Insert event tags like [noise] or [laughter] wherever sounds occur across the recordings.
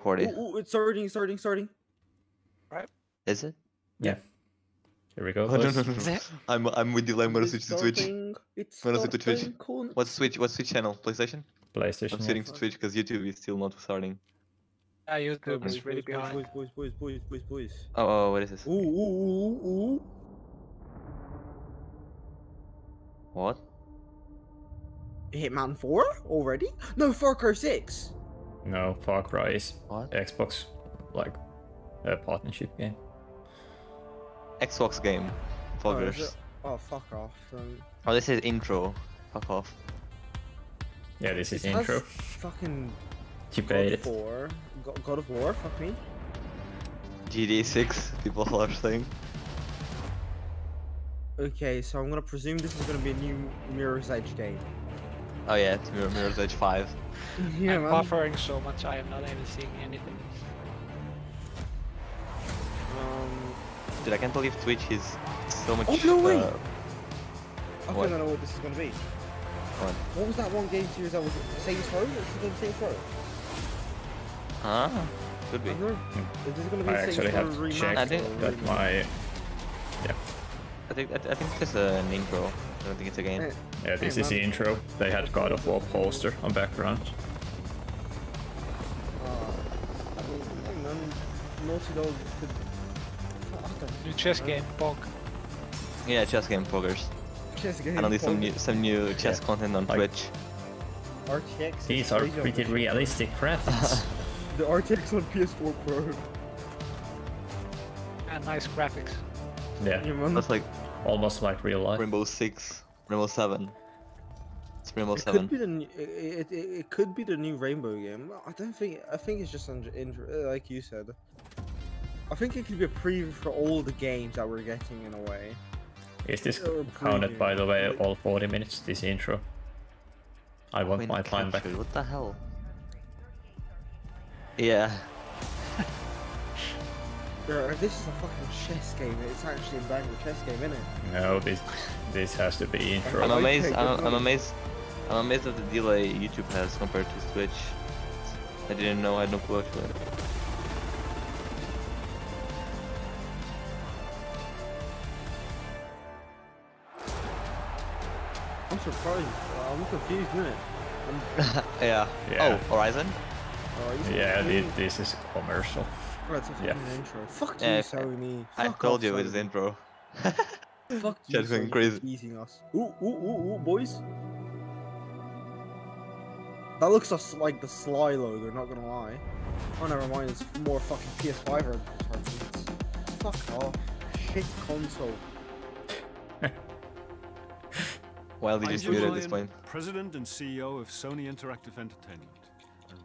Cordy. Ooh, ooh, it's starting, starting, starting. Right? Is it? Yeah. Here we go. Oh, no, no, no, no. I'm I'm with you. I'm gonna It's switch to Twitch. starting, It's I'm gonna switch to Twitch. starting, cool. What's Twitch? What's Twitch channel? PlayStation. PlayStation. I'm yeah. switching to Twitch because YouTube is still not starting. Yeah, YouTube is really boys, behind. boys, boys, boys, boys, boys, boys. Oh, oh, what is this? Ooh, ooh, ooh, ooh. What? Hitman 4 already? No, Far Cry 6. No, Far Cry is What? Xbox, like a partnership game. Xbox game. Oh, is Foggers. it? Oh, fuck off. Um, Oh, this is intro. Fuck off. Yeah, this is it intro. Fucking You God paid of it. War. Go- God of War, fuck me. GD6. People are saying. Okay, so I'm gonna presume this is gonna be a new Mirror's Edge game. Oh yeah, it's Mirror, Mirror's Edge 5. yeah, I'm man. buffering so much I am not even seeing anything. Um, Dude, I can't believe Twitch is so much. Oh, no way! uh, I What? think I know what this is gonna be. What? What was that one game series that was Saints Row? Is it gonna be Saints Row? Huh? Could I be. Is this gonna be I Saints actually have to check I think or that remake? my I think I, I think it's just an intro. I don't think it's a game. Yeah this Hey, is the intro. They had God of War poster on background. uh, I mean, I don't Naughty Dog could... New chess game, Pog. Yeah, chess game Foggers. Chess game. And at least some new some new chess Yeah. content on Like- Twitch. RTX. These are pretty this. realistic graphics. [laughs] The RTX on PS4 Pro. And nice graphics. yeah, Yeah, man. That's like almost like real life. Rainbow Six, Rainbow Seven. It's Rainbow It Seven. could be the new, it, it, it, it could be the new Rainbow game. I don't think I think it's just un- in, uh, like you said. I think it could be a preview for all the games that we're getting in a way. Is this Or counted by the way all 40 minutes? This intro. I want Queen my time back. What the hell? Yeah. Bro, this is a fucking chess game. It's actually a banger chess game, isn't it? No, this this has to be intro. I'm amazed. I'm, I'm amazed. I'm amazed at the delay YouTube has compared to Twitch. I didn't know. I had no clue actually. I'm surprised. Uh, I'm confused, innit? [laughs] I'm, yeah. Yeah. Oh, Horizon. Oh, you said Yeah, thi- Sony? this is commercial. Bro, it's a fucking yeah. intro. Fuck Yeah, you, if- Sony. I Fuck told off, you it's Sony. intro. [laughs] Fuck you, Chat's going Sony, crazy. teasing us. Ooh, ooh, ooh, ooh, boys. That looks us like the Sly logo, not gonna lie. Oh, never mind, it's more fucking PS5 or cartoons. Fuck off. Shit console. While they I'm just Jim muted at this point. President and CEO of Sony Interactive Entertainment, and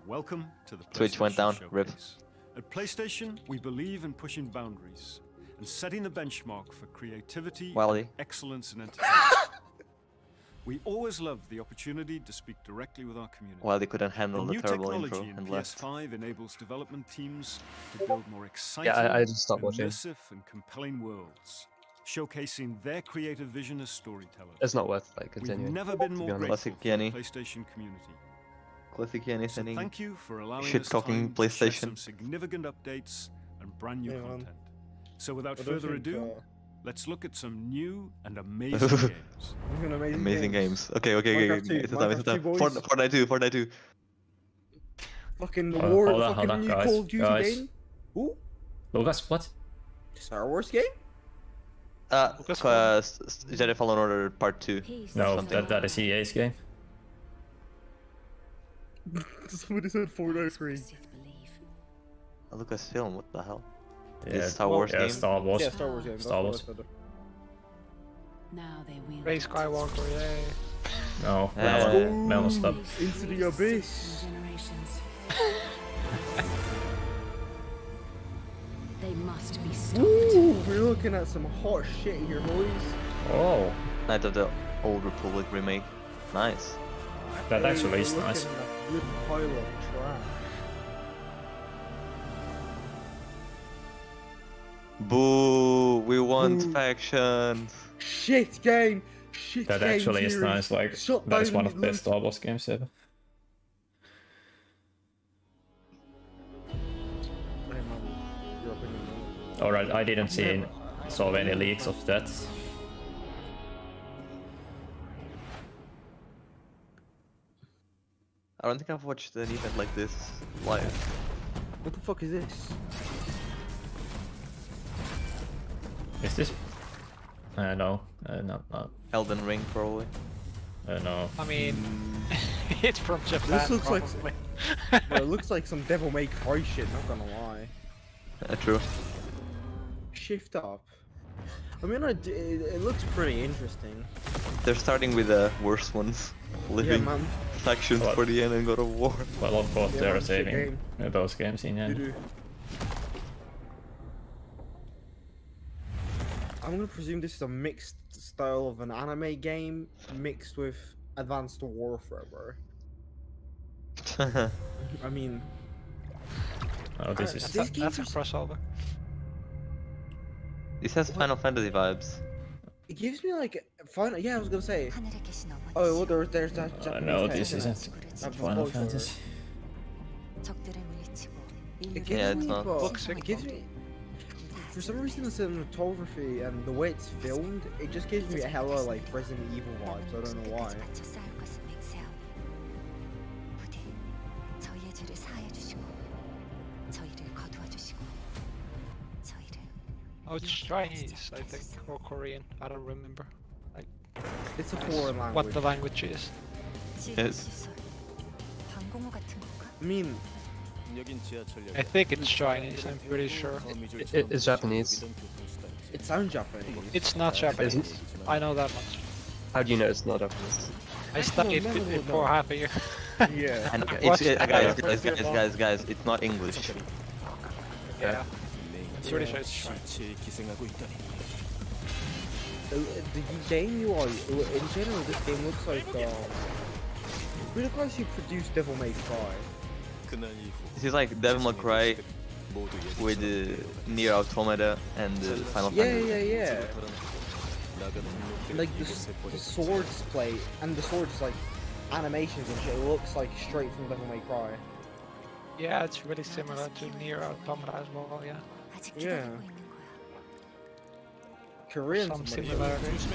welcome to the Twitch went down, rip. At PlayStation, we believe in pushing boundaries and setting the benchmark for creativity, Wildy. excellence, and entertainment. [laughs] we always love the opportunity to speak directly with our community. While they couldn't handle the the new terrible technology intro in and left. PS5 enables development teams to build more exciting, Yeah, I, I just stopped watching. immersive, and compelling worlds, showcasing their creative vision as storytellers. It's not worth like continuing. We've never been more honest. grateful for the PlayStation community. Classic Yani So thank you for allowing shit us talking to share PlayStation. some significant updates and brand new Yeah, content. So without further think, ado, uh, let's look at some new and amazing [laughs] games. amazing, Amazing games. Okay, okay, okay. Minecraft okay. It's time. It's Minecraft time. two, boys. Fortnite, Fortnite 2. Fortnite 2. Fucking Hold- war, hold on, fucking hold on, new guys, Call of Duty guys. game. Ooh, Lucas, what? Star Wars game? Uh, Lucas uh, s- s- Jedi Fallen Order Part 2. No, Something. that, that is EA's game. [laughs] Somebody said Fortnite 3. A Lucasfilm, what the hell? Yeah, This Star Wars yeah, game? Star Wars. Yeah, Star Wars game. that's Star what I Wars. said. Now they wield Ray. Skywalker, yay. No, Melon, Melon Ooh. Stub. Into the abyss. [laughs] They must be stopped. Ooh, we're looking at some hot shit here, boys. Oh, Knights of the Old Republic remake. Nice. that actually is looking nice good pile of trash. Boo! We want Boo. factions. Shit game. Shit that game actually series. is nice. Like Shut that is one of the best Star Wars games ever. Alright, I didn't see saw any leaks of that I don't think I've watched an event like this live. What the fuck is this? Is this? Uh, no, uh, not not. Elden Ring, probably. Uh, no. I mean, [laughs] it's from Japan. This looks like- probably. [laughs] Bro, it looks like some Devil May Cry shit. Not gonna lie. Uh, true. Shift up. I mean, I d it, it looks pretty interesting. They're starting with the worst ones. [laughs] Yeah, Living man. Factions What? for the end and God of War. Well, of course Yeah, they're saving game. uh, those games in end. I'm gonna presume this is a mixed style of an anime game mixed with Advanced Warfare, bro. [laughs] I mean, Oh, this Uh, is. That's, These a, games that's a crossover. this has Final Fantasy vibes. It gives me like fun. Yeah, I was gonna say. Oh, well, there, there's that. Uh, Japanese no, this isn't Final Fantasy. It gives yeah, me not. Books, it gives me. For some reason, the cinematography and the way it's filmed, it just gives me a hella like Resident Evil vibes. I don't know why. Oh, it's Chinese, I think, or Korean. I don't remember. Like, it's a foreign language. What the language is? Yes. I mean, I think it's Chinese. I'm pretty sure. It, it, it's Japanese. It sounds Japanese. It's not Japanese. It I know that much. How do you know it's not Japanese? I studied it for half a year. yeah. [laughs] And it's, guys, guys, guys, guys, guys, it's not English. Yeah. yeah. I'm pretty sure it's Chinese. Uh, The game UI, in general, this game looks like um, who the guys who produced Devil May Cry? This is like Devil May Cry with uh, Nier Automata and uh, Final Yeah, Fantasy. yeah, yeah. Like the, s- the swords play and the swords like animations and shit. It looks like straight from Devil May Cry. Yeah, it's really similar to Nier Automata as well. Yeah yeah. Korean some similarity. Is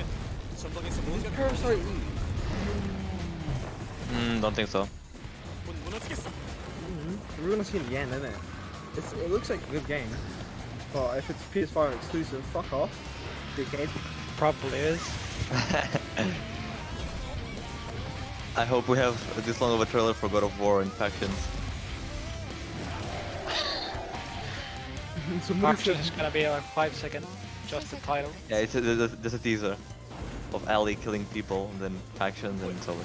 Parasite mm, don't think so. Mm-hmm. Runa's the end, isn't it? It's, it looks like a good game. But if it's PS5 exclusive, fuck off. Good game. Probably is. [laughs] I hope we have this long of a trailer for God of War Infections. [laughs] Factions. Somebody Action is gonna be like five seconds, just the title. Yeah, it's a, there's a- just a teaser of Ali killing people, and then Factions, and so on.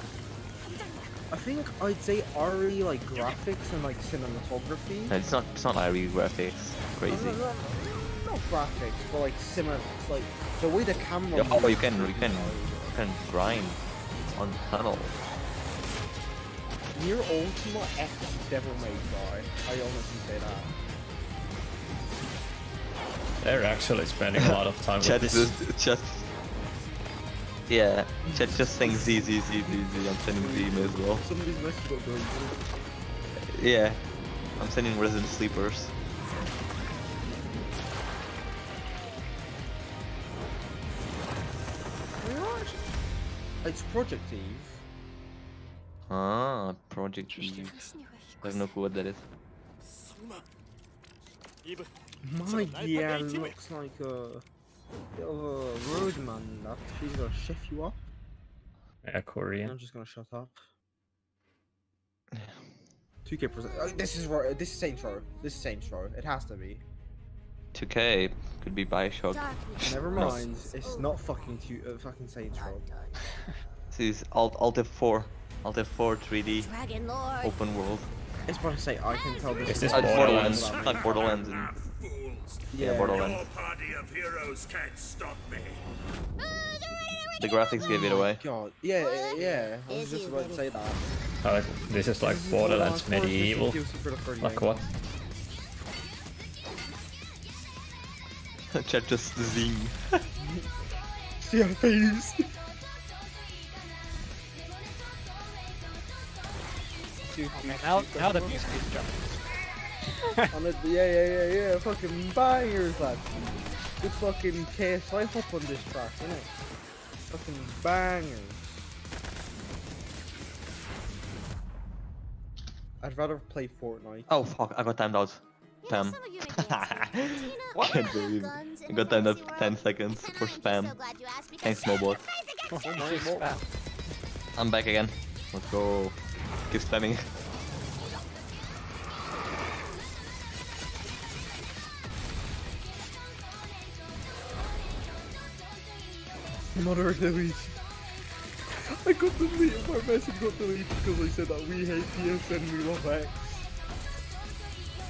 I think I'd say RE like graphics and like cinematography. And It's not, it's not IRE graphics. Crazy. No, no, no, not graphics, but like cinema. Like the way the camera. Yeah, oh, you can, you can, you can grind on tunnel. Near Ultima X Devil May Cry. I honestly say that. They're actually spending a lot of time Chat with this. Just, yeah, Chat just saying Z, Z, Z, Z, Z. I'm sending Z as well. Yeah, I'm sending resident sleepers. It's Project Eve. Ah, Project Eve. I have no clue what that is. My Gian looks like a bit of a roadman. That she's gonna chef you up. Yeah, Korean. I'm just gonna shut up. 2K present. Oh, this is right. This is Saints Row. This is Saints Row. It has to be. 2K could be Bioshock. Never mind. It's not fucking two, uh, fucking Saints Row. This is Alt Alt F4, Alt F4 3D open world. I was about to say I can tell this. Is is this not Like Borderlands? Borderlands, like Borderlands. And, yeah, Yeah. Borderlands. party of heroes can't stop me. The graphics gave it away. God. Yeah, yeah, yeah. I was just about to say that. Uh, this is like This is Borderlands Borderlands 4, this is medieval. DLC for the 30 Like what? [laughs] Chat just zing. [laughs] See our face. Okay, now, now the music is jumping. [laughs] on it, yeah, yeah, yeah, yeah, fucking bangers, lad. Good fucking KSI hop on this track, innit? Fucking bangers. I'd rather play Fortnite. Oh fuck, I got timed out. Spam. [laughs] What? Can't believe. I got timed out 10 seconds for spam. Thanks, Snowbot. [laughs] Spam. I'm back again. Let's go. Keep spamming. Mother delete. I got deleted. My message got deleted because I said that we hate PSN we love X.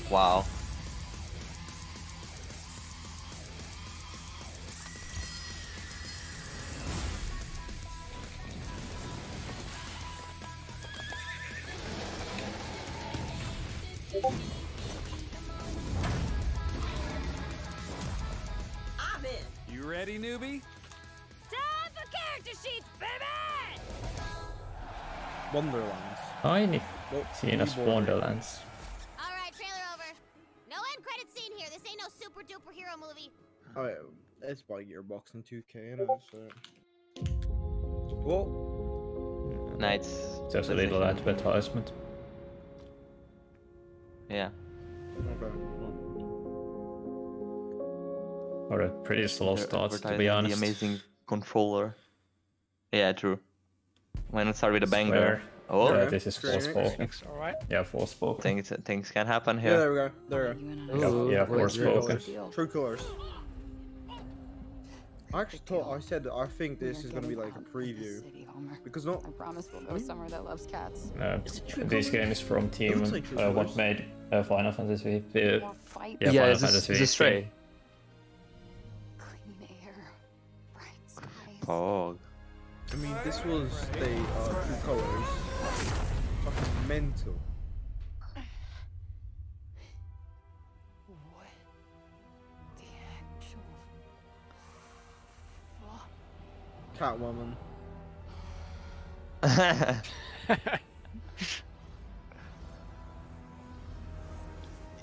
Wow. Well, Seen as keyboard. Wonderlands. All right, trailer over. No end credit scene here. This ain't no super duper hero movie. Oh, yeah, it's by Gearbox and 2K, innit? So. Well, Nice. Just a little advertisement. Yeah. okay. Or a pretty slow They're start, to be honest. The amazing controller. Yeah, true. Why not start with a banger? Swear. Oh, Yeah, this is Great. Forspoken. Alright. Yeah, Forspoken. things things can happen here. Yeah, here. there we go. There we go. Yeah, yeah, what is Forspoken. True colors. I actually thought I said I think this is gonna be like a preview because not I promise we'll go somewhere that loves cats. Uh, Is it True this game is from team like uh, what made uh, Final Fantasy. Uh, Yeah, Yeah, Final it's a, Fantasy it's a 15. stray. clean air, bright skies. Pog. I mean this was the uh, true colors. Fucking mental. What? The actual. fuck? Catwoman. [laughs]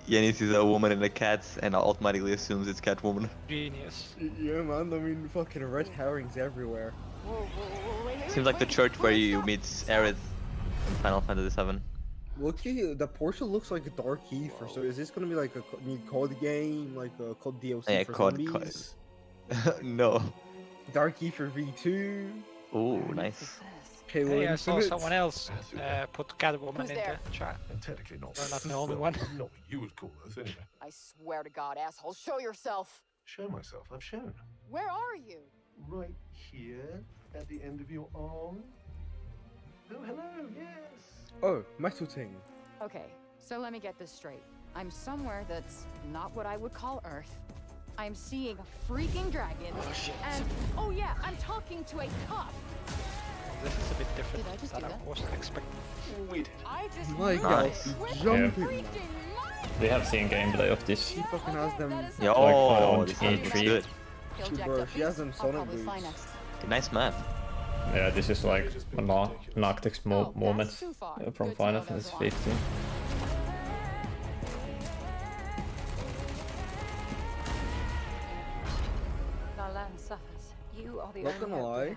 Yenny sees a woman in a cat and automatically assumes it's Catwoman. Genius. Yeah, man. I mean, fucking red herrings everywhere. Whoa, whoa, whoa, wait, wait, Seems like the wait, church where you meet Aerith in Final Fantasy VII. Look, at the portal looks like a Dark Aether. So is this gonna be like a co- new COD game, like a COD DLC Yeah, for COD, zombies? [laughs] no. Dark Aether V2. Ooh, Who's nice. this? Halo Hey, I saw Infinite. someone else uh, put Catwoman Who's in there? the chat. Technically not. You're not the [laughs] only one. Not what you would call us, anyway. I swear to God, asshole, show yourself. Show myself. I've shown. Where are you? Right here, at the end of your arm. Oh, hello. Yes. Oh, Metal Ting. Okay, so let me get this straight. I'm somewhere that's not what I would call Earth. I'm seeing a freaking dragon. Oh, shit. And oh yeah, I'm talking to a cop. This is a bit different Did I just than do I that? wasn't expecting. We did. I just My moved God, it he's with jumping, freaking We have seen gameplay of this. He fucking has them. Yo, on this E3. looks good. She- bro, she has them Sonic boots. Nice map. Yeah, this is like an, ar- an Arctic mo- Oh, moment uh, from Good Final Fantasy a lot. 15. Our land suffers. You are the Not gonna hope lie.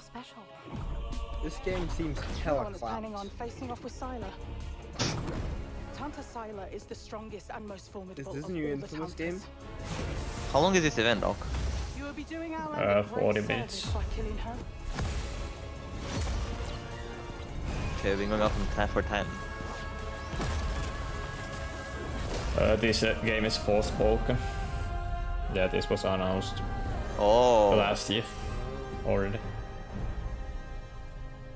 special. This game seems No hella one is planning on facing off with Sila. Tanta Sila is the strongest and most formidable this of new the Infamous game? How long is this event, Doc? You will be doing our Uh, land a great 40 service minutes. by killing her. Okay, we're going up from 10 for 10. Uh, this uh, game is Forspoken. Yeah, this was announced Oh, last year already.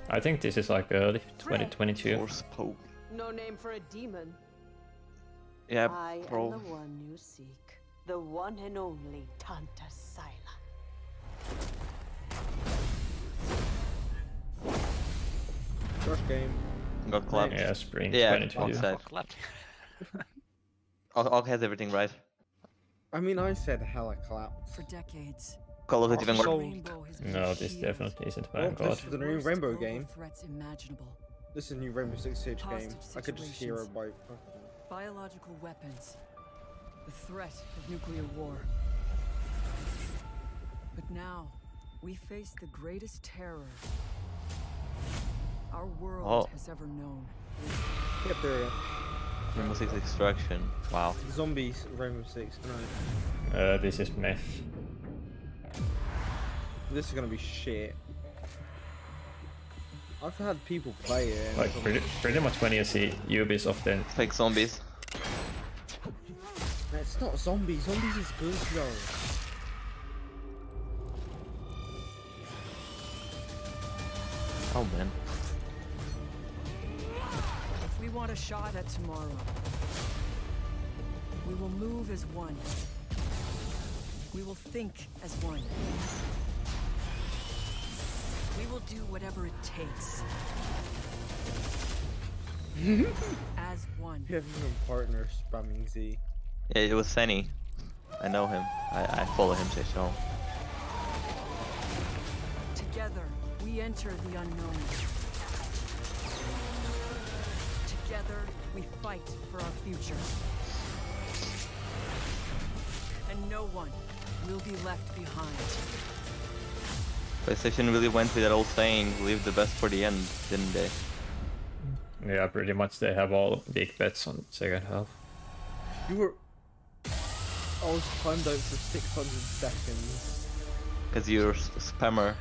I think this is like early 2022. Force poke. No name for a demon. Yeah, I bro. am the one you seek. The one and only Tanta Sila. First game. Got clapped. Yeah, spring Yeah, 22. Clapped. Og Og has everything right. I mean, I said hella clapped. For decades, Call of Duty Also Vanguard. Rainbow has been No, a this definitely isn't Well, Vanguard. this is the new Rainbow game. Threats imaginable. This is a new Rainbow Six Siege game. I could just hear it situations. by Biological weapons. The threat of nuclear war. But now, we face the greatest terror our world Oh. has ever known. Yep, there we. Rainbow Six Extraction. Wow. Zombies, Rainbow Six. No. Uh, this is meth. This is gonna be shit. I've had people play it. Like pretty, pretty much when you see Ubisoft then Fake zombies. No, It's not zombies. Zombies is good though. Oh man. If we want a shot at tomorrow, we will move as one. We will think as one. We will do whatever it takes. [laughs] as one. You have even partner spamming Z. Yeah, it was Senny. I know him. I, I follow him, so Together, we enter the unknown. Together, we fight for our future. And no one will be left behind. PlayStation really went with that old saying, leave the best for the end, didn't they? yeah, pretty much they have all big bets on second half. You were. I was timed out for 600 seconds. Because you're a spammer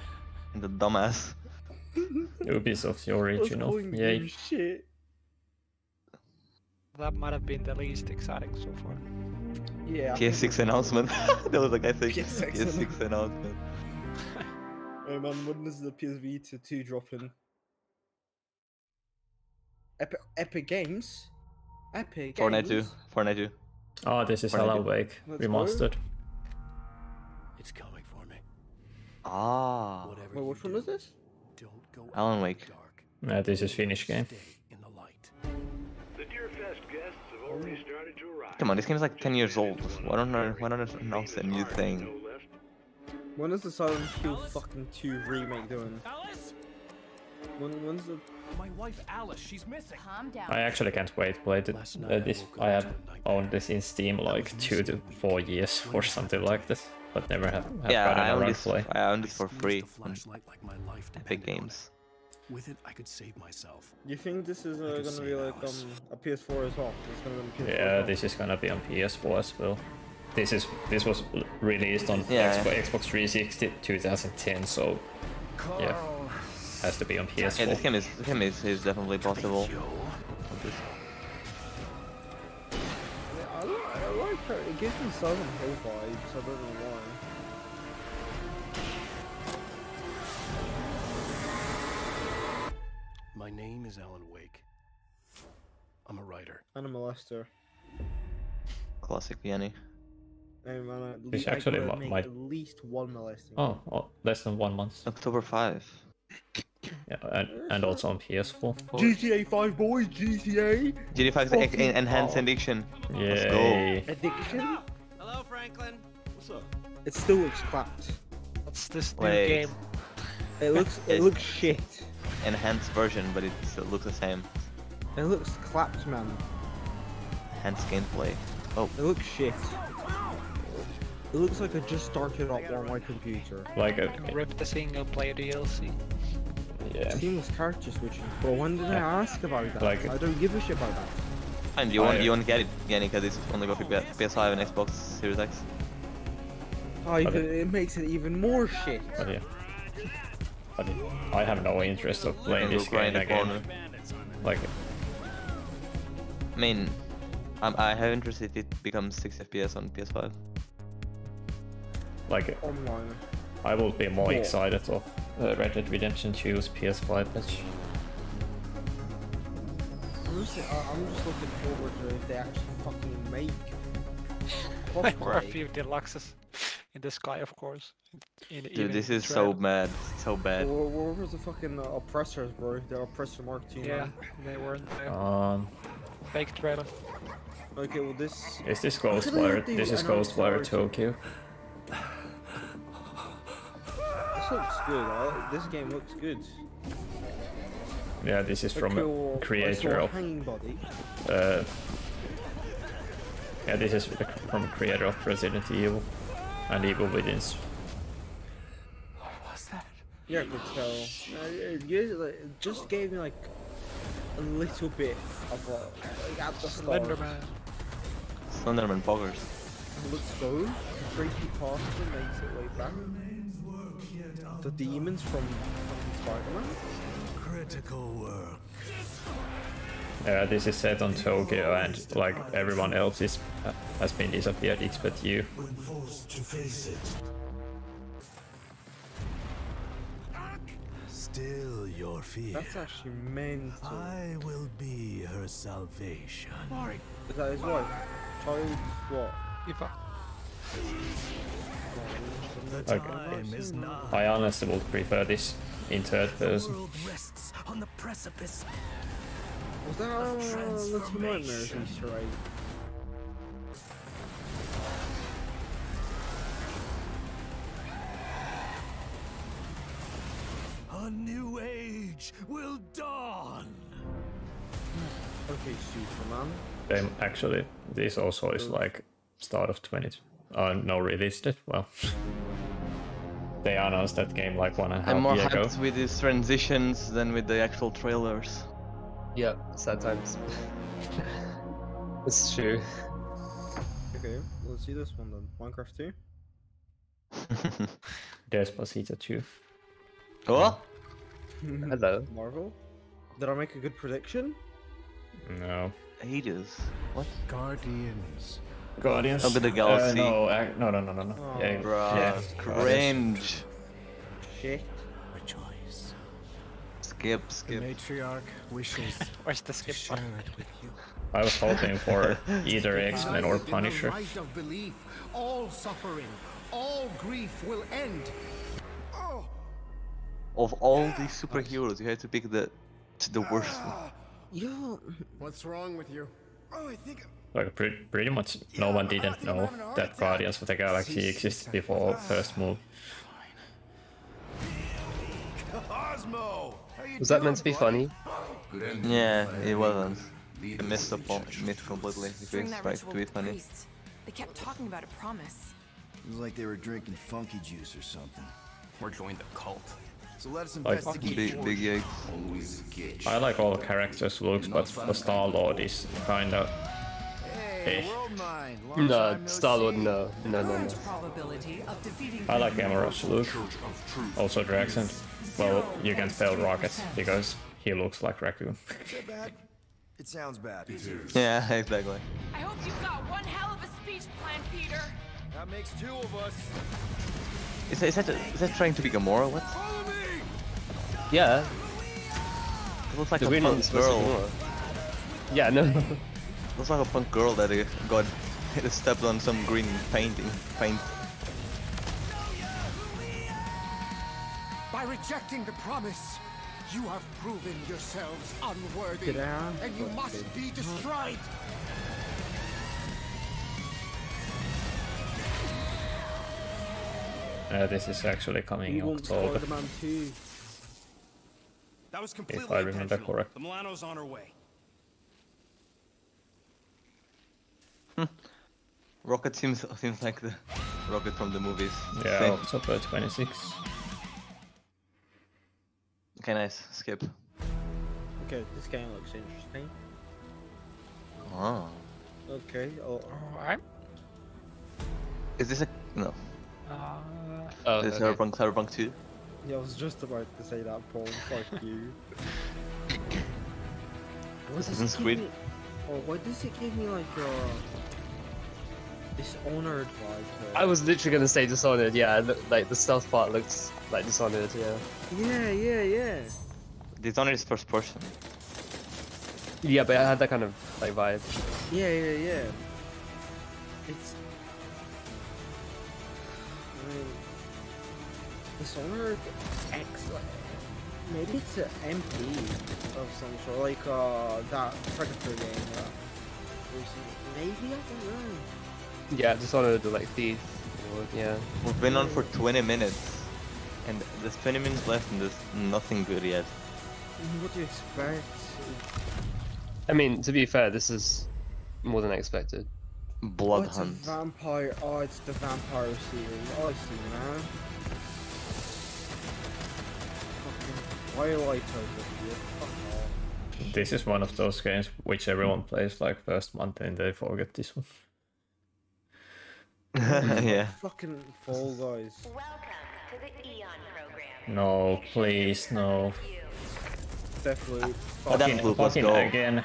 and a dumbass. Ubisoft the I was original. calling the Yay. shit. That might have been the least exciting so far. Yeah. PS6 announcement. [laughs] that was like, I think, PS6 PS6 announcement. Hey oh, man, when does the PS Vita 2 dropping? Epic, Epic Games? Epic Games. Fortnite 2. Games? Fortnite 2. Oh, this is Fortnite Alan Wake Let's go. remastered. It's coming for me. Ah. Whatever Wait, which one do, is this? Don't go Alan Wake. the dark. Yeah, this is Finnish game. In the light. The Deerfest guests have already started to arrive. Come on, this game is like 10 years old. Why don't I, why don't I announce a new thing? When is the Silent Hill fucking 2 remake doing? Alice? When, when's the... My wife Alice, she's missing. Calm down. I actually can't wait to play it. Uh, I this I have to a nightmare. owned this in Steam like two to four years or something like this, but never have, have Yeah, gotten I around own to this. play. I own this I for free flashlight like my life Epic depended on Games. With it, I could save myself. You think this is uh, gonna be like um, a PS4 as well? It's gonna be on PS4 Yeah, as well? this is gonna be on PS4 as well. This is this was released on Yeah. Xbox, Xbox 360 2010, so yeah, has to be on PS4. Yeah, this game is this game is, is definitely possible. Yeah, I, li- I like her. It gives me Silent Hill vibes. I don't know why. My name is Alan Wake. I'm a writer. And a molester. Classic Yani. Hey man, at Which le- I actually gotta mi- make might- at least one molesting. Oh, oh, less than one month. October 5. Yeah, and, and also on PS4. GTA 5 boys, GTA! GTA 5 Fucking en- enhanced hell. addiction. Let's go. Yay! Addiction? Hello, Franklin. What's up? It still looks clapped. What's this new Wait. game? It looks [laughs] it It's- looks shit. Enhanced version, but it still looks the same. It looks clapped, man. Enhanced gameplay. Oh, It looks shit. It looks like I just started up on my computer. Like a Rip the single player DLC. Yeah. Seamless character switching. But when did I ask about that? Like- I don't give a shit about that. and you won't I- you won't get it, Yani, because it's only got for P- PS5 and Xbox Series X. Oh, even, Okay. it makes it even more shit. But yeah. But yeah, I have no interest of playing this game again. Like I mean, I'm, I have interest if it becomes 60 FPS on PS5. like Online. I will be more Yeah. excited of uh, Red Dead Redemption 2's PS5 patch. I'm just, I- I'm just looking forward to if they actually fucking make. There were a few Deluxos in the sky, of course. In, Dude, this is the so bad. So bad. Where, where was the fucking uh, oppressors, bro? The oppressor Mark II. Yeah, man. they weren't there. Um, Fake trailer. Okay, well this. is this How could Ghostwire? This is announce Ghostwire Origin? Tokyo. This looks good. I, this game looks good. Yeah, this is from Okay, well, a I creator of Body. uh, Yeah, this is from the creator of Resident Evil and Evil Within's. What was that? Yeah, I could tell. Uh, it, it- like, it just gave me like a little bit of a like, at the start. Slenderman. Slenderman poggers. Let's go. Freaky Pastor makes it way back. The demons from, from Spider-Man. Critical work. Yeah, this is set on Tokyo and like everyone else is uh, has been disappeared except you. When forced to face it. Still your fear. That's actually mental. I will be her salvation. Is that his wife? Child what? Eva. The Okay. time is nigh. I honestly would prefer this in third The person. world rests on the precipice. Was that uh, Little Nightmares Easter egg? A new age will dawn. Okay, Superman. They actually this also is like start of 20. Uh, no, released it. Well, [laughs] they announced that game like one and a I'm more year ago. hyped with these transitions than with the actual trailers. Yeah, sad times. [laughs] it's true. Okay, let's see this one then. Minecraft 2. [laughs] Despacito 2. Oh? Hello. Marvel. Did I make a good prediction? No. Ages. What? Guardians. Guardians Of the Uh, Galaxy. no, uh, no, no, no, no, no. Oh, yeah, Bruh, yeah, cringe. Shit. Rejoice. Skip, The skip. matriarch wishes [laughs] Where's the skip button? it with you. I was hoping for [laughs] either X-Men or Punisher. light of belief, all suffering, all grief will end. Oh, [gasps] Of all these superheroes, you had to pick the the worst one. Yo. what's wrong with you? Oh, I think Like pretty, pretty much no one didn't know that Guardians of the Galaxy existed before ah, first move. Cosmo. Was that meant to be funny? Yeah, it wasn't. I missed the point, completely. If you During that expect to be funny. they kept talking about a promise. It was like they were drinking funky juice or something. Or joined the cult. So let us Like investigate. Big, big yikes. I like all the characters' looks, but the Star Lord is kinda. Hey, world mind. Long No, Star Lord, no. No, no, no. Probability of defeating I like Emerald's look. Also Draxon. Well, you can spell Rocket because he looks like Raccoon. Is that bad? It sounds bad. Yeah, [laughs] exactly. I hope you've got one hell of a speech plan, Peter. That makes two of us. Is that, is that, is that trying to be Gamora? What? Yeah. It looks like Did a we not punk supposed girl. Yeah, no. [laughs] looks like a punk girl that got stepped on some green painting. Paint. By rejecting the promise, you have proven yourselves unworthy, and you must be destroyed. Uh, this is actually coming in October. That was If I remember intentional. correct. The Milano's on her way. [laughs] Rocket seems seems like the Rocket from the movies. Yeah, Same. October 26. Okay, nice. Skip. Okay, this game looks interesting. Oh. Okay. Oh, I'm. Is this a no? Uh, Oh, Is this okay. Cyberpunk Cyberpunk 2? yeah, I was just about to say that, Paul. Fuck you. Why does Assassin's it give Creed? me- Oh, why does it give me like a Dishonored vibe? I was literally gonna say Dishonored, yeah, look, like the stealth part looks like Dishonored, yeah. Yeah, yeah, yeah. Dishonored is first person. Yeah, but I had that kind of like vibe. Yeah, yeah, yeah. It's. I mean, Dishonored X. Like, maybe it's an MP of some sort, like uh that Predator game. That recently. Maybe I don't know. Yeah, Dishonored the like thief. Or, yeah. We've been on for 20 minutes, and there's 20 minutes left, and there's nothing good yet. What do you expect? I mean, to be fair, this is more than I expected. Blood oh, it's Hunt. a vampire. Oh, it's the vampire series. Oh, I see now. Fucking Twilight over here. This is one of those games which everyone plays like first month and they forget this one. [laughs] yeah. Fucking Fall Guys. No, please, no. Definitely. Oh, Fucking, Deathloop, let's fucking go. again.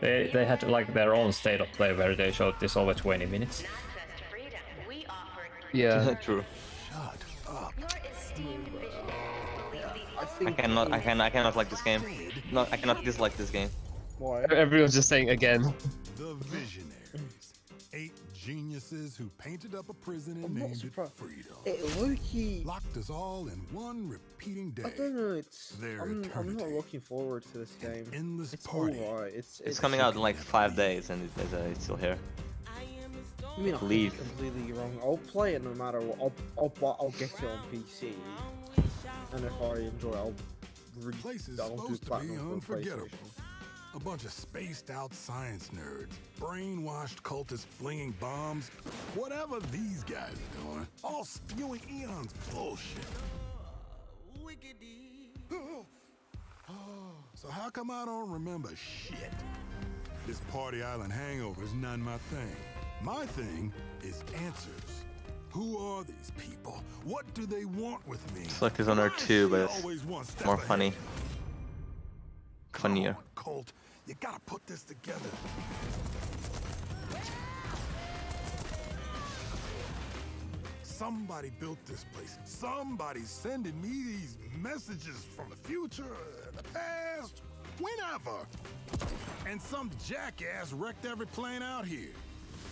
They, they had like their own state of play where they showed this over 20 minutes. Yeah. [laughs] True. I I cannot. I can. I cannot like this game. No, I cannot dislike this game. Why? Everyone's just saying again. The Visionaries. Eight geniuses who painted up a prison and I'm named it. Freedom. It Loki. Locked us all in one repeating day. I don't know. It's. Their I'm, I'm not looking forward to this game. endless It's party. alright. It's, It's coming out in like five days, and it, it's, uh, it's still here. I mean, I could be Leave. completely wrong. I'll play it no matter what. I'll, I'll, I'll get it on PC, and if I enjoy I'll re- Place is I'll do supposed to be unforgettable. A bunch of spaced out science nerds, brainwashed cultists flinging bombs, whatever these guys are doing, all spewing Eon's bullshit. [laughs] so how come I don't remember shit? This Party Island hangover is none my thing. My thing is answers. Who are these people? What do they want with me? It's like Dishonored 2, but it's more funny. Funnier. Colt, you gotta put this together. Somebody built this place. Somebody's sending me these messages from the future, the past, whenever. And some jackass wrecked every plane out here.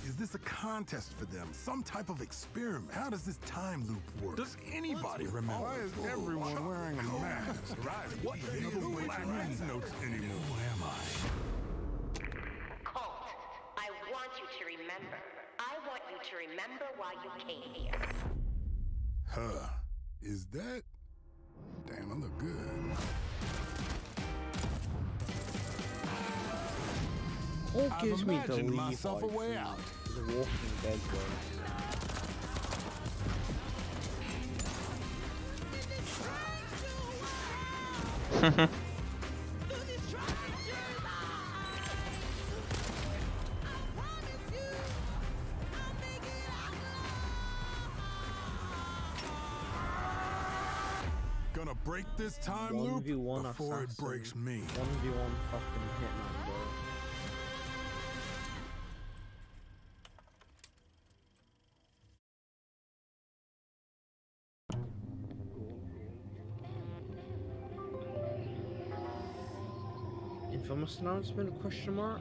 Is this a contest for them? Some type of experiment? How does this time loop work? Does anybody remember? Why is oh, everyone wearing a mask? [laughs] right. What the hell is black notes anymore? Who am I? Colt, I want you to remember. I want you to remember why you came here. Huh. Is that? Damn, I look good. I've gives me the myself a way out. The Walking Dead one. Gonna break this time loop 1v1 before it breaks me. 1v1 fucking hitman, Infamous announcement? Question mark.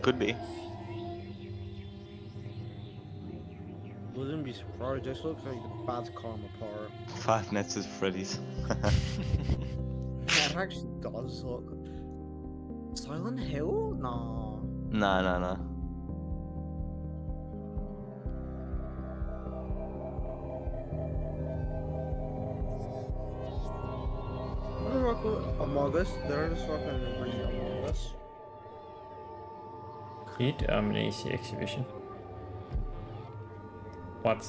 Could be. Wouldn't be surprised. This looks like the bad karma part. Five Nights at Freddy's. Yeah, it actually does look. Silent Hill? Nah. nah, nah, nah. Us? They're just fucking re Among Us. Kid Amnesia exhibition. What?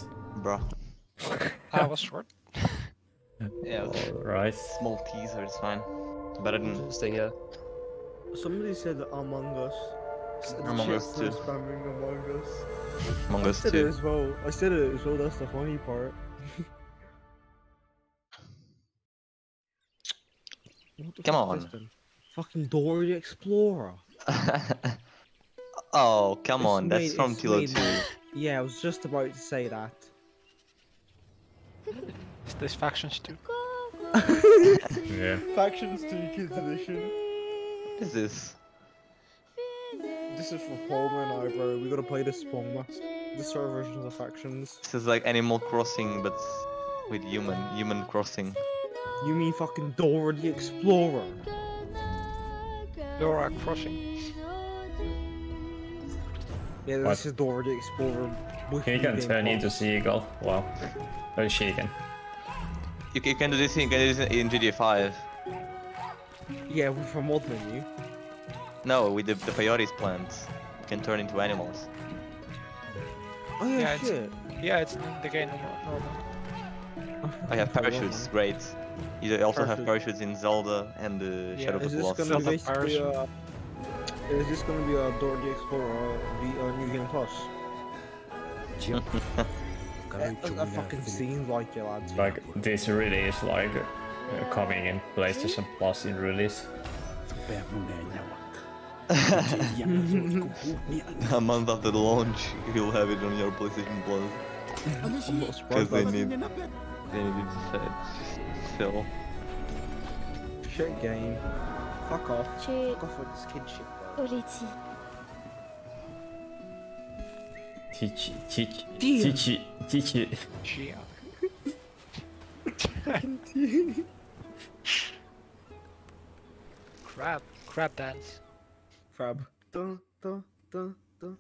Bruh. [laughs] I was short. [laughs] Yeah, Alright. small teaser, it's fine. Better than Interesting, yeah. Somebody said Among Us. S- Among Us too. Spamming Among Us. Among I Us said it as well. I said it as well. That's the funny part. [laughs] Come on. is? Fucking Dora the Explorer. [laughs] oh, come It's on, that's from it's Tilo made 2. [laughs] Yeah, I was just about to say that. Is this factions [laughs] too? Yeah. Factions 2 Kids Edition. What is this? This is for Palmma and I, bro. We gotta play this Palmma. The server versions of Factions. This is like Animal Crossing, but with human, human crossing. You mean fucking Dora the Explorer? Dora Crossing. Yeah, this What? is Dora the Explorer. with He can turn Pass. into seagull. Wow. Or she can. You, you can do this. You can do this in GTA 5. Yeah, with a mod menu. No, with the, the peyote's plants. can turn into animals. Oh yeah, Yeah, it's- shit. Yeah, it's the game normal. normal. [laughs] I have parachutes, great. You also have Parachute. parachutes in Zelda and uh, Yeah, Shadow of Is the this Colossus. gonna be Self basically uh, is this gonna be a Dora the Explorer uh, the uh, New Game Plus? [laughs] That, that fucking seems like it, lads. Like this really is like uh, coming in PlayStation Plus in release. [laughs] A month after the launch, you'll have it on your PlayStation Plus. I'm Because they need, they need it Phil. Shit game. Fuck off. Tu... Fuck off with this kid shit. Oleti. Tichi, Tichi, Tichi, Tichi. Chia. [laughs] Crab, crab dance. Crab. Dun, dun, dun, dun.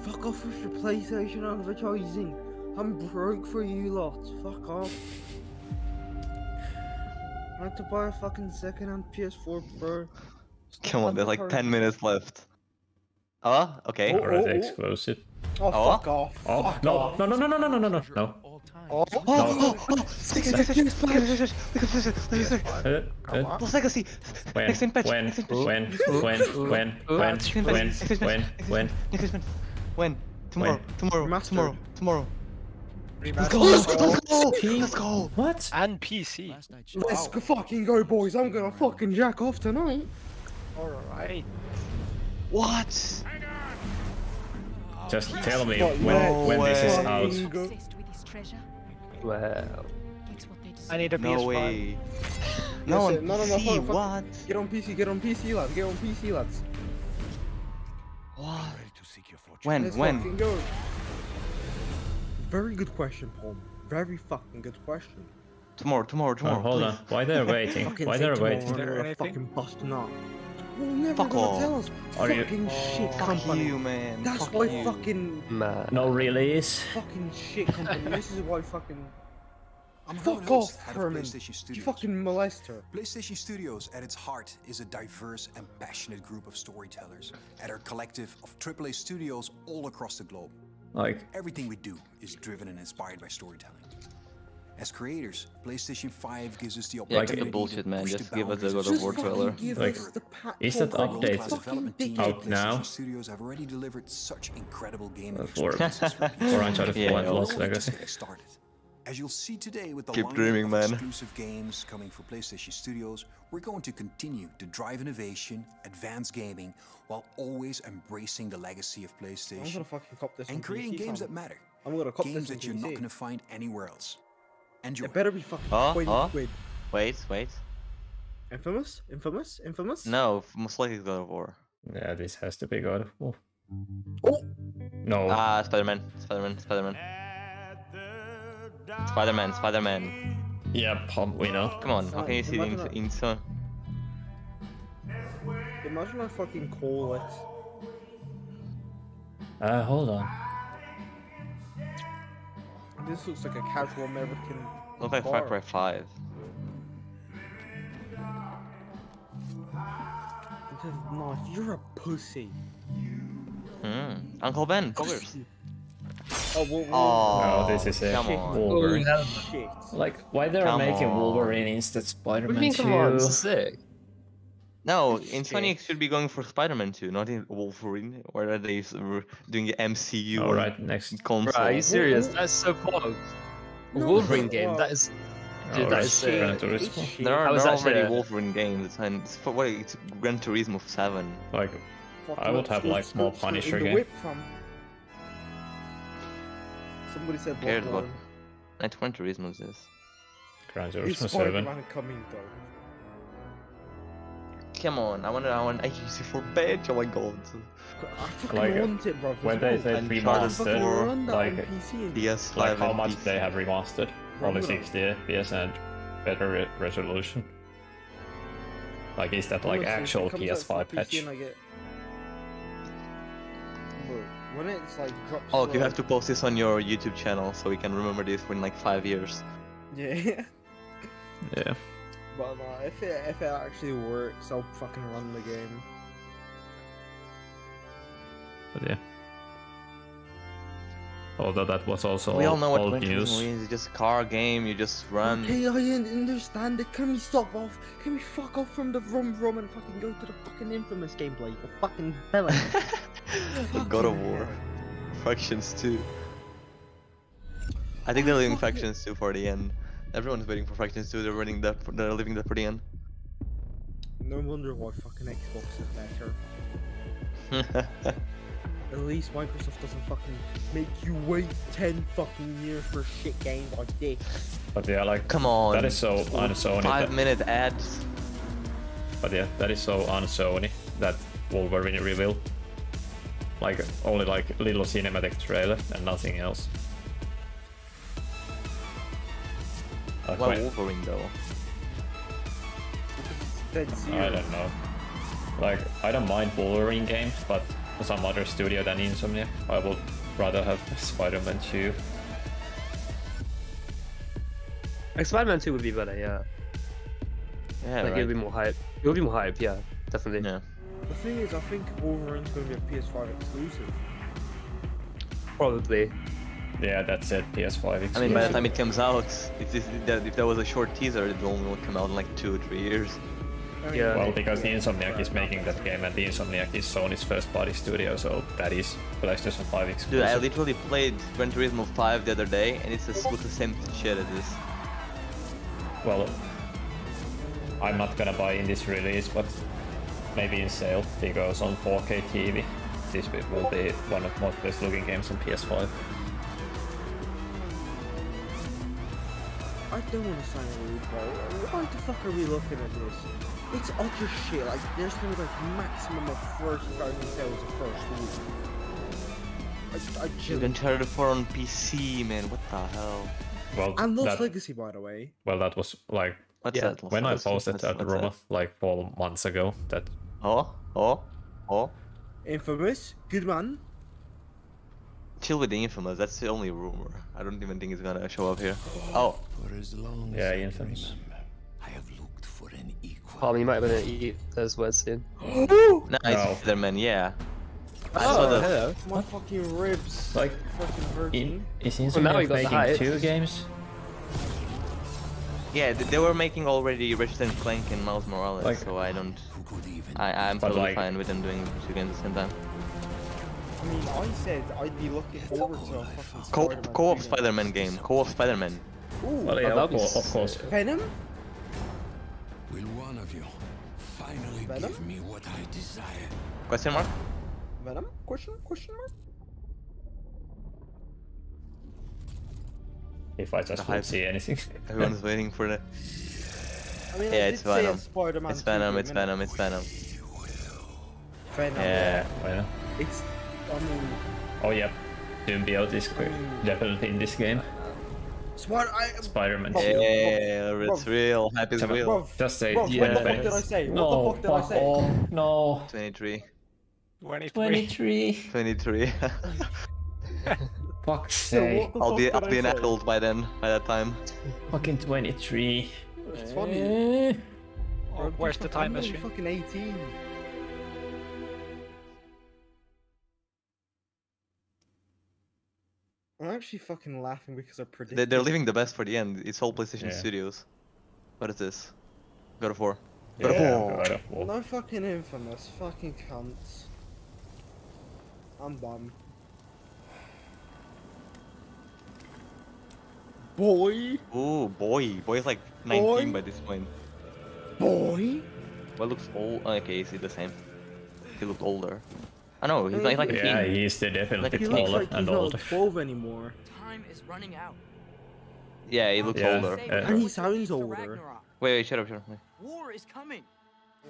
Fuck off with your PlayStation advertising. I'm broke for you lot. Fuck off. I had to buy a fucking second-hand PS4 Pro. Come on, there's like 10 minutes left. Oh, okay. Oh, Already oh, oh. exclusive. Oh, Oh. fuck off. Oh fuck no, off. no, no, no, no, no, no, no, no, no. Oh, Oh, oh, oh, Uh, uh, Lost Legacy! When, Next in patch, when, next in patch. when, when, when, when, Next in patch, when, next in patch, when, next in when. patch, next in patch. When? Tomorrow, tomorrow, Remastered. tomorrow, tomorrow. Let's go, let's go, let's go, let's go. What? And PC. Let's go fucking go, boys. I'm gonna fucking jack off tonight. Alright. What? Just tell me But when, no when this is out. Fucking go. Obsessed with this treasure. Wow. It's what they deserve. I need a No PS5. way. [laughs] No sir. one no, no, no, see fuck, fuck. what? Get on PC, get on PC, lads. Get on PC, lads. What? Ready to seek your fortune. When? Let's When? Fucking go. Very good question, Paul. Very fucking good question. Tomorrow, tomorrow, Oh, tomorrow. hold please. on. Why they're [laughs] waiting? Why they're waiting? and there we're anything? fucking busting up. Well, never Fuck gonna off. tell us. Are you- fucking shit Fuck company. you, man. That's Fuck why you. fucking Man. No release. fucking shit company. this is why fucking. [laughs] I'm Fuck off, head of Hermen. PlayStation You Studios. fucking molester. PlayStation Studios, at its heart, is a diverse and passionate group of storytellers at our collective of AAA studios all across the globe. Like, Everything we do is driven and inspired by storytelling. As creators, PlayStation 5 gives us the opportunity cut the to bullshit, man. push Just give us the God of of War trailer. Like, us the pa- is that update world-class development fucking teams out now? Studios have already delivered such incredible gaming uh, for, experiences for for Uncharted 4 Yeah, and yeah. Lost We're Legacy. Getting started. As you'll see today with the Keep lineup dreaming, of man. exclusive games coming for PlayStation Studios, we're going to continue to drive innovation, advance gaming, while always embracing the legacy of I'm PlayStation gonna fucking cop this and creating PC, games fam. that matter. I'm gonna cop games this that you're not going to find anywhere else. Enjoy. It better be fucking Oh, 20 oh. quid. Wait, wait. Infamous? Infamous? Infamous? No, most likely God of War. Yeah, this has to be God of War. Oh! No. Ah, Spider-Man, Spider-Man, Spider-Man. Spider-Man, Spider-Man. yeah, Pom, we know. Come on, how can you see the Imagine in, that. in sun? Imagine I fucking call it. Uh, hold on. This looks like a casual American. Look like Far bar. Cry 5. Knife, you're a pussy. Hmm. Uncle Ben, poggers. Oh, well, Oh, no, this is it. come on. Wolverine. Shit. Like, why they're Come making on. Wolverine instead What do you Spider-Man mean, come on, 2? it's sick. No, Insomniac should be going for Spider-Man 2, not in Wolverine. Where are they doing the MCU Alright, next. console? Bro, are you serious? That's so pog. A No, Wolverine game, that is. Dude, Alright, that is. Gran It's Turismo. There are, How is there are that already shit? Wolverine games, and it's, for, what, it's Gran Turismo 7. Like, I would have, like, more scoot Punisher in the game. whip, fam. Somebody said cares Bloodborne. what- Night Gran Turismo is this. Gran Is Turismo 7. Spider-Man coming though? Come on, I want I want AC4 badge. Oh my god. I fucking Like, want it, bro. When they said Uncharted remastered, four, run that on like, PC PS5 like how much PC. they have remastered? Only Remember? 60 FPS and better re resolution. Like, is that like Look, if it actual comes out for PS5 PC patch? When it's like drops. Oh, you have to post this on your YouTube channel so we can remember this in like five years. Yeah. yeah. But uh, if it if it actually works, I'll fucking run the game. But yeah. Although that was also we all know what old Gran news. is. It's just a car game. You just run. Okay, I didn't understand it. Can we stop off? Can we fuck off from the rum rum and fucking go to the fucking infamous gameplay? The fucking belly. [laughs] God of War. Factions 2. I think they're leaving Factions 2 for the end. Everyone's waiting for Factions 2. They're running that. For, they're leaving that for the end. no wonder why fucking Xbox is better. [laughs] At least Microsoft doesn't fucking make you wait 10 fucking years for shit games like this. But yeah, like Come on. that is so on Sony. Five that- minute ads. But yeah, that is so on Sony that Wolverine reveal. Like only like little cinematic trailer and nothing else. Like Why Wolverine though? I don't know. Like I don't mind Wolverine games, but some other studio than Insomniac, I would rather have Spider-Man 2. Like Spider-Man 2 would be better, yeah. Yeah, like it right. would be more hype. It would be more hype, yeah, definitely. Yeah. The thing is, I think Wolverine's going to be a PS5 exclusive. Probably. Yeah, that's it. PS5 exclusive. I mean, by the time it comes out, if, this, if that was a short teaser, it only will come out in like two or three years. Yeah. Well, because the Insomniac is making that game, and the Insomniac is Sony's first-party studio, so that is PlayStation 5 exclusive. Dude, I literally played Gran Turismo 5 the other day, and it's just looks the same shit as this. Well, I'm not gonna buy in this release, but maybe in sale, because on 4K TV, this will be one of the most best looking games on PS5. I don't want to sign a rude ball. Why the fuck are we looking at this? It's utter shit. Like, there's gonna be like maximum of 30,000 sales the first week. I, I Dude, just... Uncharted 4 on PC, man, what the hell? Well, And Lost that, Legacy, by the way. well, that was like What's Yeah, that? Lost when I posted What's- that what's rumor like four months ago. That Oh, oh, oh. Infamous, good man. Chill with the infamous, that's the only rumor. I don't even think it's gonna show up here. Oh, oh. For as long yeah, as I infamous. remember, I have looked for an equal. Palm, you might have been eat those words soon. nice, No. Spider-Man, yeah. Oh, oh the hello. My fucking ribs. Like, fucking hurting. in, is Well, now we got making two games? Yeah, they were making already Ratchet and Clank and Miles Morales, Like- so I don't. Who could even I I'm totally like- fine with them doing two games at the same time. I mean, I said I'd be looking forward to a fucking Co Spider-Man co-op Spider-Man game. Co-op Spider-Man. Ooh, Well, yeah, that'd of course, of course. Venom? Will one of you finally Venom? give me what I desire? Question mark? Venom? Question? Question mark? If I just The don't see anything. [laughs] Everyone's waiting for the. I mean, Yeah, did it's say a Venom. Spider-Man It's Venom. It's? Venom. It's Venom. Venom. Yeah. well, It's, I mean, oh yeah, Symbiote is quick. definitely in this game. Spider. I. Spider-Man Bro, 2. Yeah, it's Bro. real. Hype is real. Just say bro, what yeah. the fuck did I say? What the fuck did I fuck say? off. No. 23. 23. 23. 23. [laughs] Fuck's sake. what the I'll be I'll be an adult by then. By that time. Fucking 23. It's funny. Eh. Oh, where's the time I'm machine? Fucking 18. I'm actually fucking laughing because I predicted. They, they're leaving the best for the end. It's all PlayStation Yeah. Studios. What is this? God of War. God of Yeah, War. God of War. No fucking infamous, fucking cunts. I'm done. Boy, Ooh, boy. Boy is like 19 Boy. by this point. boy. Well, looks old. Okay, is he the same? He looked older. I know, he's like, like a Yeah, teen. he's the definitely Like, He looks taller like he's and not 12 anymore, Time is running out. Yeah, he looks Yeah, older. uh, and he sounds older. Wait, wait, shut up, shut up. Wait. War is coming.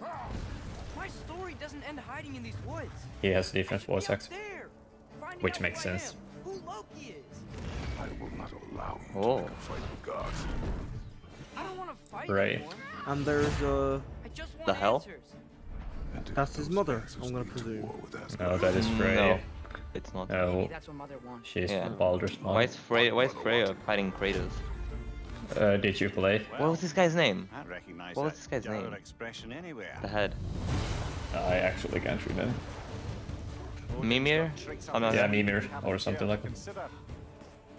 My story doesn't end hiding in these woods. He has different voice Be out acts, which makes sense. Who Loki is. I will not allow you Oh. to pick fight with gods. I don't want to fight Right. anymore. And there's uh, I just want The hell? answers. And if That's his mother, I'm gonna lead to presume. war with Asgard, No, that is Freya. No, it's not. No, Maybe that's mother she's Yeah. from Baldur's Why is Freya, why is Freya fighting Kratos? Uh, did you play? What was this guy's name? I recognize What was this guy's name? expression anywhere. The head. I actually can't remember. Mimir? I'm not Yeah, Mimir or something like that.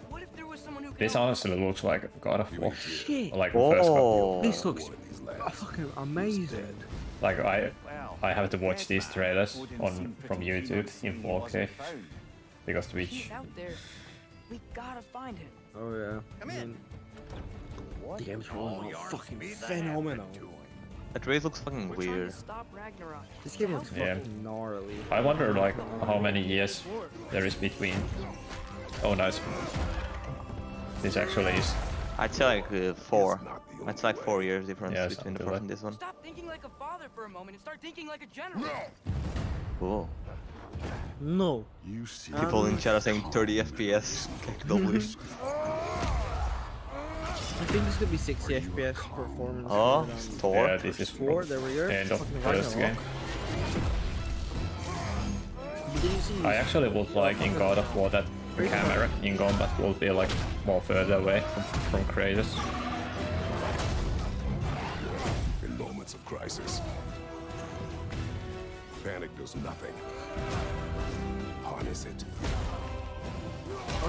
What if there was someone who could This honestly looks like God of War. Shit. Like the first one. This looks fucking amazing. Like I, I have to watch these trailers on from YouTube in 4K because Twitch. He's out there. We gotta find him. Oh yeah. Come I in. mean, The game's rolling fucking phenomenal. That race looks fucking weird. to stop Ragnarok. This game looks Yeah. fucking gnarly. I wonder like how many years there is between. Oh, nice. This actually is. I'd say like uh, four. I'd say like four years difference Yeah, between the first like- and this one. Stop thinking like a father for a moment and start thinking like a general. Cool. No. You see. People in chat are saying 30 FPS. [laughs] I think this could be 60 FPS performance. Oh, Thor. Yeah, this is Four, there we go. End of Fucking first game. Ragnarok. But did you see I actually would like in God of War that the camera in combat will be like more further away from, from Kratos.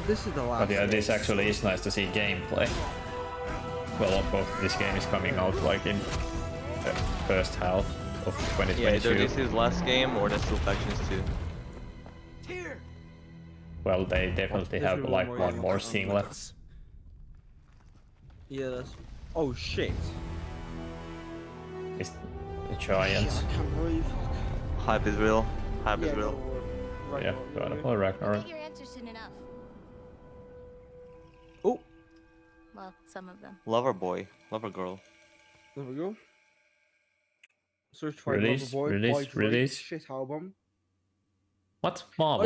This is the last. But yeah, game. this actually is nice to see gameplay. Well, of course, this game is coming out like in the first half of 2022. Yeah, either this is last game or that's still Factions 2. Well, they definitely have like one one more more game. scene left. Yeah, that's. Oh shit. It's the Giants. I can't believe. Hype is real. Hype is Yeah, real. no, Yeah, God of War Ragnarok. Well, some of them. Lover boy. Lover girl. There we go. Search for Release, Loverboy release, by Drake release. Shit album. What? Marvel?